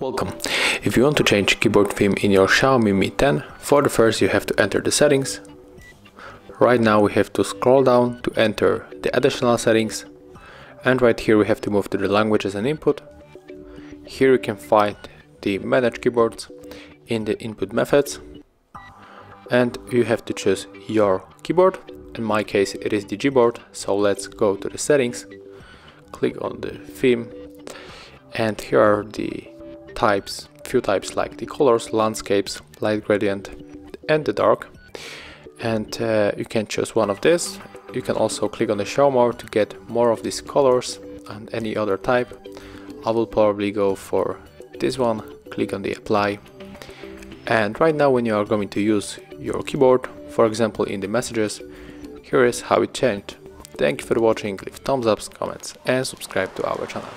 Welcome. If you want to change keyboard theme in your Xiaomi Mi 10, for the first you have to enter the settings. Right now we have to scroll down to enter the additional settings and right here we have to move to the languages and input. Here you can find the manage keyboards in the input methods and you have to choose your keyboard. In my case it is the Gboard, so let's go to the settings, click on the theme and here are the types, few types like the colors, landscapes, light gradient and the dark. And uh, you can choose one of this. You can also click on the show more to get more of these colors and any other type. I will probably go for this one, click on the apply. And right now when you are going to use your keyboard, for example in the messages, here is how it changed. Thank you for watching, leave thumbs ups, comments and subscribe to our channel.